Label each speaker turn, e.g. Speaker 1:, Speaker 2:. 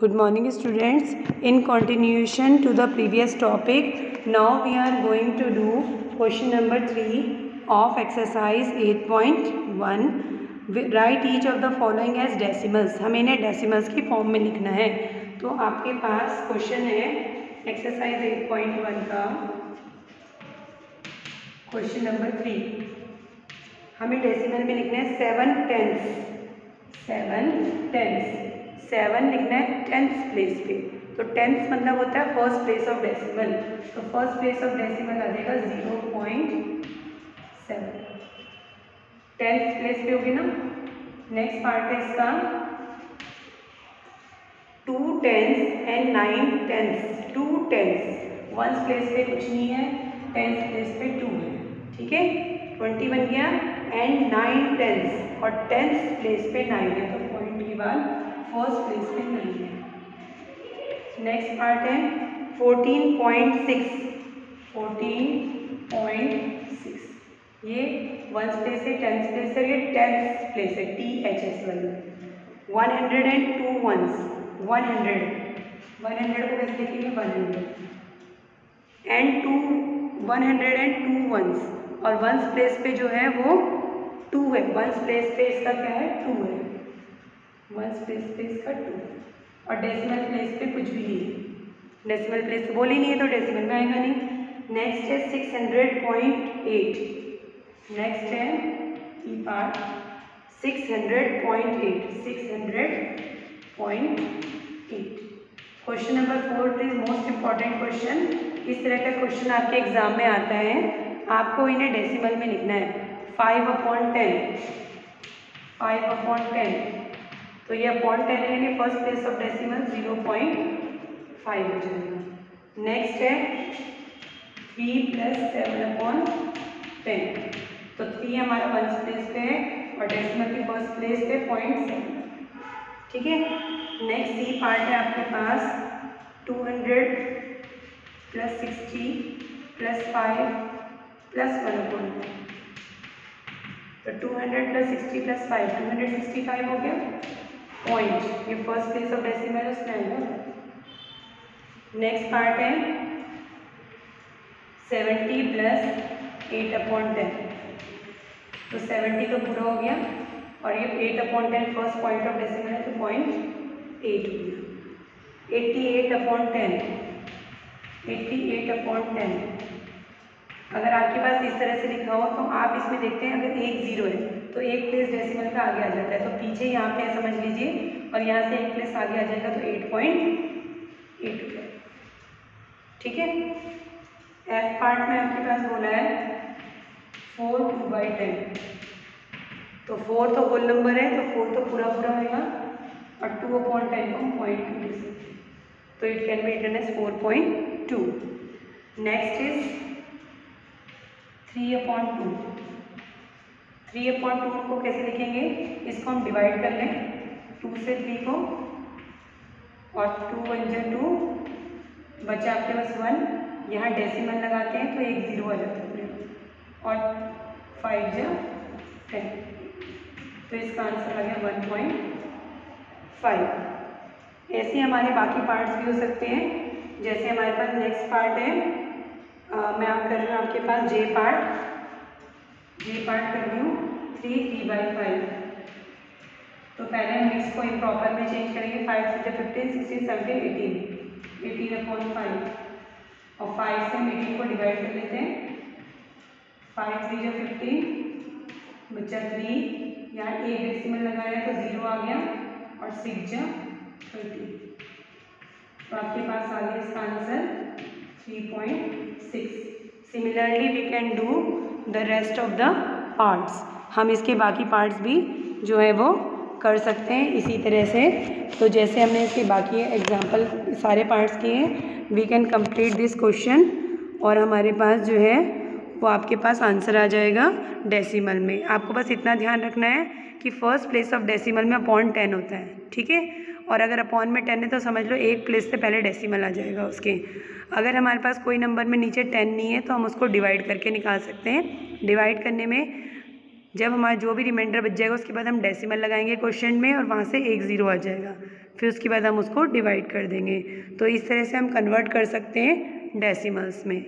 Speaker 1: Good morning students in continuation to the previous topic now we are going to do question number three of exercise eight point one right each of the following as decimals हमें इन्हें decimals की form में लिखना है। तो आपके पास question है एक्सरसाइज एट पॉइंट वन का। क्वेश्चन नंबर थ्री हमें डेसीमल में लिखना है seven tens seven tens seven लिखना है टेंथ प्लेस पे। तो टेंथ मतलब होता है फ़र्स्ट प्लेस ऑफ़ डेसिमल तो फ़र्स्ट प्लेस ऑफ़ डेसिमल आ जाएगा zero point seven tenth place पे होगी ना? नेक्स्ट पार्ट है इसका two tens and nine tens two tens one place पे कुछ नहीं है टेंथ प्लेस पे टू है। ठीक है? ट्वेंटी बन गया एंड नाइन टेंस और टेंथ प्लेस पे नाइन है। तो पॉइंट फ़र्स्ट प्लेस पे नहीं है। नेक्स्ट पार्ट है fourteen point six fourteen point six ये वन प्लेस है टेंथ प्लेस है, ये टेंथ प्लेस है टी एच एस वाली। One hundred and two ones one hundred one hundred को कैसे लिखेंगे one hundred and two one hundred and two ones और वंस प्लेस पे जो है वो टू है। वंस प्लेस पे इसका क्या है? टू है। वन स्पेस पे इसका टू और डेसिमल प्लेस पे कुछ भी नहीं डेसिमल प्लेस बोल ही नहीं है तो डेसिमल में आएगा नहीं। नेक्स्ट है six hundred point eight next है E part six hundred point eight six hundred point eight question number four is most important question इस तरह का क्वेश्चन आपके एग्ज़ाम में आता है। आपको इन्हें डेसिमल में लिखना है। Five upon ten five upon ten तो ये अपॉइंट टेन है, यानी first place of decimal zero point five हो जाएगा। नेक्स्ट है three plus seven upon ten तो थ्री हमारा वन प्लेस पे है और डेसिमल की फ़र्स्ट प्लेस पे पॉइंट सेवन ठीक है? नेक्स्ट सी पार्ट है आपके पास two hundred plus sixty plus five plus one upon तो two hundred plus sixty plus five two hundred sixty five हो गया। पॉइंट ये फ़र्स्ट प्लेस ऑफ़ डेसिमल उसमें आएगा। नेक्स्ट पार्ट है seventy plus eight upon ten तो seventy तो पूरा हो गया, और ये eight upon ten first point of decimal है तो पॉइंट एट हो गया। Eighty eight upon ten eighty eight upon ten अगर आपके पास इस तरह से लिखा हो तो आप इसमें देखते हैं अगर एक ज़ीरो है तो एक प्लेस डेसिमल का आगे आ जाता है। तो पीछे यहाँ पे समझ लीजिए, और यहाँ से एक प्लेस आगे आ जाएगा तो एट पॉइंट एट ठीक है? एफ़ पार्ट में आपके पास बोला है फोर टू बाई टेन तो फोर तो होल नंबर है तो फोर तो पूरा पूरा होगा और टू अपॉइंट टेन को पॉइंट टू तो it can be written as four point two next is three upon two three upon two को कैसे लिखेंगे? इसको हम डिवाइड कर लें। टू से थ्री को और टू वन जो टू बचा आपके पास वन यहाँ डेसिमल लगाते हैं तो एक ज़ीरो आ जाता है। और फाइव जो टेन तो इसका आंसर आ गया वन पॉइंट फाइव ऐसे हमारे बाकी पार्ट्स भी हो सकते हैं। जैसे हमारे पास नेक्स्ट पार्ट है मैं आप कर रही हूँ आपके पास जे पार्ट जे पार्ट कर रही हूँ थ्री थ्री बाई फाइव तो पहले हम इसको एक प्रॉपर में चेंज करेंगे फाइव से fifteen sixteen seventeen eighteen eighteen upon five और फाइव से हम एटीन को डिवाइड कर लेते हैं. फाइव थ्री जो फिफ्टीन बच्चा थ्री यहाँ एक डेसिमल लगाया तो ज़ीरो आ गया और सिक्स जो थर्टी तो आपके पास आ गया इसका answer three point six similarly we can do the rest of the parts हम इसके बाकी पार्ट्स भी जो है वो कर सकते हैं इसी तरह से। तो जैसे हमने इसके बाकी एग्जांपल सारे पार्ट्स किए हैं we can complete this question और हमारे पास जो है वो आपके पास आंसर आ जाएगा डेसिमल में। आपको बस इतना ध्यान रखना है कि फ़र्स्ट प्लेस ऑफ़ डेसिमल में अपॉन टेन होता है, ठीक है? और अगर अपॉन में टेन है तो समझ लो एक प्लेस से पहले डेसिमल आ जाएगा उसके। अगर हमारे पास कोई नंबर में नीचे टेन नहीं है तो हम उसको डिवाइड करके निकाल सकते हैं। डिवाइड करने में जब हमारा जो भी रिमाइंडर बच जाएगा, उसके बाद हम डेसिमल लगाएँगे क्वेश्चन में और वहाँ से एक ज़ीरो आ जाएगा। फिर उसके बाद हम उसको डिवाइड कर देंगे। तो इस तरह से हम कन्वर्ट कर सकते हैं डेसिमल्स में।